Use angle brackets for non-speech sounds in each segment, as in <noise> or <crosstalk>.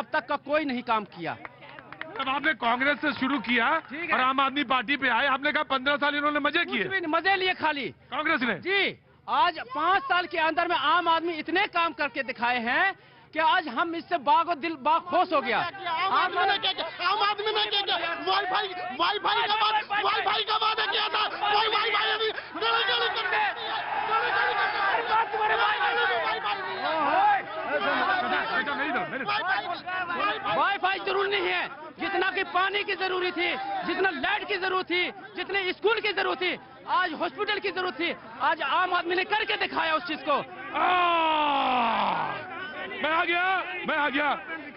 अब तक का कोई नहीं काम किया। जब आपने कांग्रेस से शुरू किया और आम आदमी पार्टी पे आए आपने कहा पंद्रह साल इन्होंने मज़े किए। मज़े लिए खाली। कांग्रेस ने? जी आज पाँच साल के अंदर में आम आदमी इतने काम करके दिखाए हैं कि आज हम इससे बाग और दिल बाग खुश हो गया। आम आदमी ने क्या किया? आम आदमी ने क्या किया? वाईफाई वाईफाई का वादा वाईफाई का वादा किया था वाई वाई वाई अभी गली गली करते गली गली करते बेटा, मेरी तरफ़, मेरी तरफ़। वाई फाई ज़रूर नहीं है जितना कि पानी की ज़रूरी थी, जितना लाइट की ज़रूरत थी, जितने स्कूल की ज़रूरत थी, आज हॉस्पिटल की ज़रूरत थी, आज आम आदमी ने करके दिखाया उस चीज़ को! मैं आ गया, मैं आ गया,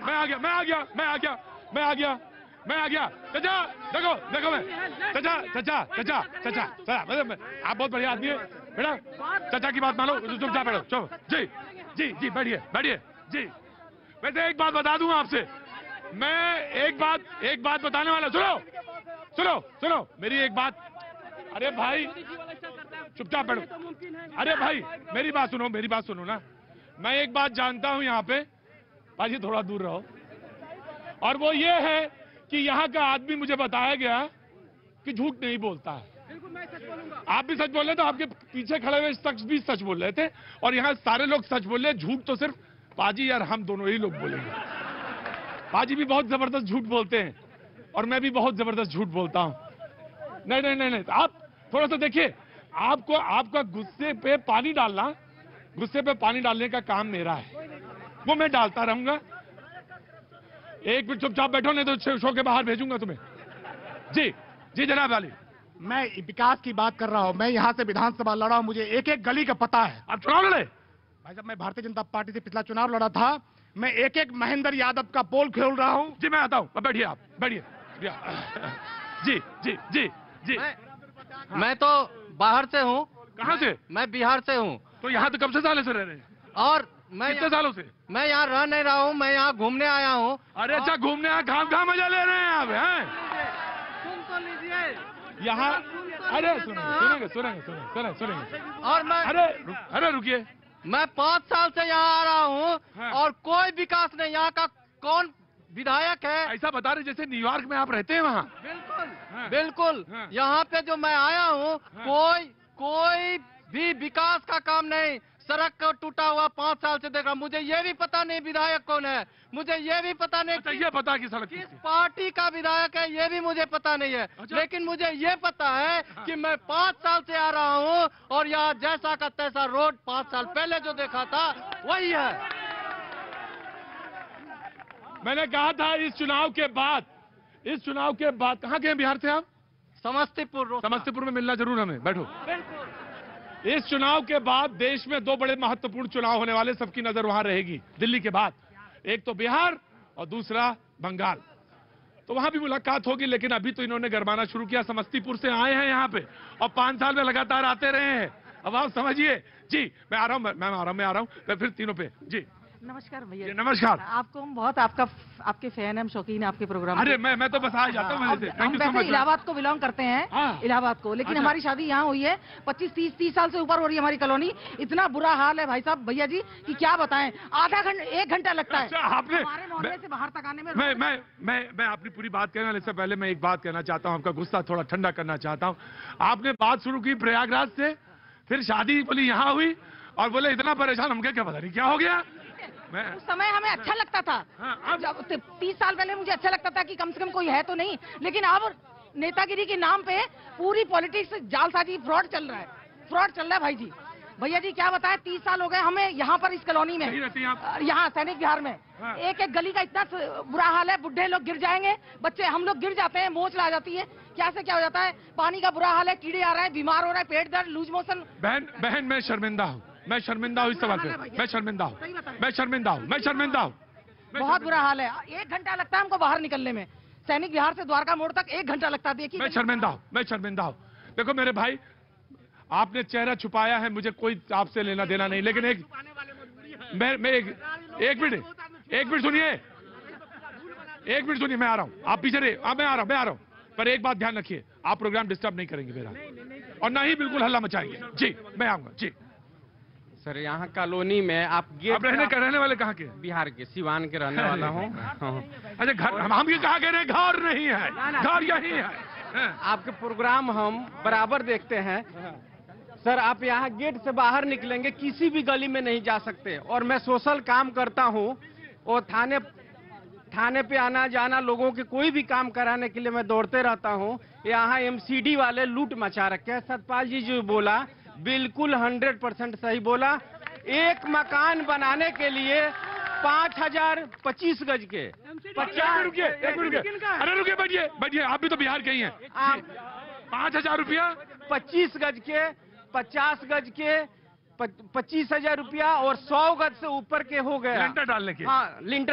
मैं आ गया, मैं आ गया, मैं आ गया, मैं आ गया, मैं आ गया। चाचा, देखो देखो मैं। चाचा, चचा चचा चचा चाचा मतलब आप बहुत बढ़िया आदमी है, बेटा। चचा की बात मानो चुपचाप बैठो, चलो। जी जी जी, बैठिए बैठिए, जी। वैसे एक बात बता दूँ आपसे मैं एक बात एक बात बताने वाला सुनो सुनो सुनो मेरी एक बात। अरे भाई चुपचाप बैठो। अरे भाई मेरी बात सुनो मेरी बात सुनो ना। मैं एक बात जानता हूँ यहाँ पे। भाजी थोड़ा दूर रहो। और वो ये है कि यहाँ का आदमी मुझे बताया गया कि झूठ नहीं बोलता है। आप भी सच बोल रहे तो आपके पीछे खड़े हुए शख्स भी सच बोल रहे थे। और यहाँ सारे लोग सच बोल रहे झूठ तो सिर्फ़ पाजी और हम दोनों ही लोग बोलेंगे। पाजी भी बहुत ज़बरदस्त झूठ बोलते हैं और मैं भी बहुत ज़बरदस्त झूठ बोलता हूँ। नहीं नहीं नहीं नहीं आप थोड़ा सा देखिए आपको आपका गुस्से पे पानी डालना गुस्से पे पानी डालने का काम मेरा है। वो मैं डालता रहूँगा। एक मिनट चुपचाप बैठो नहीं तो शो- के बाहर भेजूँगा तुम्हें। जी जी जनाब वाली। मैं विकास की बात कर रहा हूँ। मैं यहाँ से विधानसभा लड़ा हूँ। मुझे एक एक गली का पता है। आप चुनाव लड़े? भाई साहब मैं भारतीय जनता पार्टी से पिछला चुनाव लड़ा था। मैं एक एक महेंद्र यादव का पोल खेल रहा हूँ। जी मैं आता हूँ। बैठिए आप बैठिए। <laughs> जी जी जी जी मैं, मैं तो बाहर से हूँ। कहाँ से? मैं बिहार से हूँ। तो यहाँ तो कब से साले से रह रहे हैं? और मैं कितने सालों से? मैं यहाँ रह नहीं रहा हूँ मैं यहाँ घूमने आया हूँ। अरे अच्छा घूमने आया कहाँ कहाँ मज़ा ले रहे हैं आप हैं? सुन तो लीजिए। यहाँ अरे सुनेंगे सुनेंगे सुनेंगे सुनेंगे और मैं अरे रुक- अरे रुकिए। मैं पाँच साल से यहाँ आ रहा हूँ हाँ। और कोई विकास नहीं यहाँ का कौन विधायक है ऐसा बता रहे जैसे न्यूयॉर्क में आप रहते हैं वहाँ बिल्कुल हाँ। बिल्कुल हाँ। यहाँ पे जो मैं आया हूँ हाँ। कोई कोई भी विकास का काम नहीं सड़क का टूटा हुआ पाँच साल से देख। रहा हूँ। मुझे ये भी पता नहीं विधायक कौन है। मुझे ये भी पता नहीं अच्छा कि- ये पता कि सड़क किस पार्टी का विधायक है ये भी मुझे पता नहीं है। अच्छा। लेकिन मुझे ये पता है कि मैं पाँच साल से आ रहा हूँ और यहाँ जैसा का तैसा रोड पाँच साल पहले जो देखा था वही है। मैंने कहा था इस चुनाव के बाद इस चुनाव के बाद कहाँ गए बिहार से आप? समस्तीपुर समस्तीपुर में मिलना ज़रूर हमें। बैठो। बिल्कुल। इस चुनाव के बाद देश में दो बड़े महत्वपूर्ण चुनाव होने वाले, सबकी नज़र वहाँ रहेगी, दिल्ली के बाद। एक तो बिहार और दूसरा बंगाल। तो वहाँ भी मुलाकात होगी, लेकिन अभी तो इन्होंने गरमाना शुरू किया। समस्तीपुर से आए हैं यहाँ पे, और पाँच साल में लगातार आते रहे हैं। अब आप समझिए। जी, मैं आ रहा हूँ, मैं मैं आ रहा हूँ, मैं आ रहा हूँ। मैं फिर तीनों पे। जी। नमस्कार भैया। नमस्कार। आपको हम बहुत आपका आपके फ़ैन हैं हम शौकीन हैं आपके प्रोग्राम अरे मैं मैं तो बस आ जाता हूँ हाँ, हम वैसे इलाहाबाद को बिलोंग करते हैं हाँ। इलाहाबाद को लेकिन अच्छा। हमारी शादी यहाँ हुई है 25 30 30 साल से ऊपर हो रही है हमारी कॉलोनी। इतना बुरा हाल है भाई साहब भैया जी की क्या बताएँ? आधा घंटा एक घंटा लगता है। अच्छा, आपने- हमारे मोहल्ले से बाहर तक आने में मैं मैं मैं मैं अपनी पूरी बात कहने वाले से पहले मैं एक बात कहना चाहता हूँ आपका गुस्सा थोड़ा ठंडा करना चाहता हूँ। आपने बात शुरू की प्रयागराज से फिर शादी बोली यहाँ हुई और बोले इतना परेशान हम क्या क्या पता नहीं क्या हो गया। उस समय हमें अच्छा लगता था। हाँ, अब- जब तीस साल पहले मुझे अच्छा लगता था कि कम से कम कोई है तो नहीं। लेकिन अब नेतागिरी के नाम पे पूरी पॉलिटिक्स जालसाजी फ्रॉड चल रहा है। फ्रॉड चल रहा है भाई जी। भैया जी क्या बताएँ? तीस साल हो गए हमें यहाँ पर इस कॉलोनी में। यहाँ सैनिक बिहार में। हाँ। एक एक गली का इतना बुरा हाल है बुढ़े लोग गिर जाएँगे। बच्चे हम लोग गिर जाते हैं मोच ला जाती है। क्या से क्या हो जाता है? पानी का बुरा हाल है कीड़े आ रहे हैं बीमार हो रहे हैं पेट दर्द लूज मोशन। बहन बहन मैं शर्मिंदा हूँ। मैं शर्मिंदा हूँ इस सवाल पे। मैं शर्मिंदा हूँ। मैं शर्मिंदा हूँ। मैं शर्मिंदा हूँ। बहुत बुरा हाल है। एक घंटा लगता है हमको बाहर निकलने में। सैनिक बिहार से द्वारका मोड़ तक एक घंटा लगता है। देखिए मैं शर्मिंदा हूँ। मैं शर्मिंदा हूँ। देखो मेरे भाई आपने चेहरा छुपाया है मुझे कोई आपसे लेना देना नहीं। लेकिन एक मैं मैं एक एक मिनट। एक मिनट सुनिए। एक मिनट सुनिए मैं आ रहा हूँ। आप पीछे रहिए। हाँ मैं आ रहा हूँ मैं आ रहा हूँ। पर एक बात ध्यान रखिए आप प्रोग्राम डिस्टर्ब नहीं करेंगे मेरा। और ना ही बिल्कुल हल्ला मचाएँगे। जी मैं आऊँगा। जी। सर यहाँ कॉलोनी में आप गेट आप रहने रहने वाले कहाँ के बिहार के सिवान के रहने वाला हूँ। <laughs> अच्छा घर हम कहा कह रहे घर नहीं है। घर यही है। हाँ। आपके प्रोग्राम हम बराबर देखते हैं। सर आप यहाँ गेट से बाहर निकलेंगे किसी भी गली में नहीं जा सकते। और मैं सोशल काम करता हूँ और थाने थाने पे आना जाना लोगों के कोई भी काम कराने के लिए मैं दौड़ते रहता हूँ। यहाँ एमसीडी वाले लूट मचा रखे हैं। सतपाल जी जो बोला बिल्कुल हंड्रेड परसेंट सही बोला। एक मकान बनाने के लिए पाँच हज़ार पच्चीस गज के। पचास रुकिए अरे रुकिए बैठिए बैठिए आप भी तो बिहार के ही हैं। आप पाँच हज़ार रुपया? पच्चीस गज के पचास गज के पच्चीस हज़ार रुपया और सौ गज से ऊपर के हो गए लिंटर डालने के। हाँ लिंटर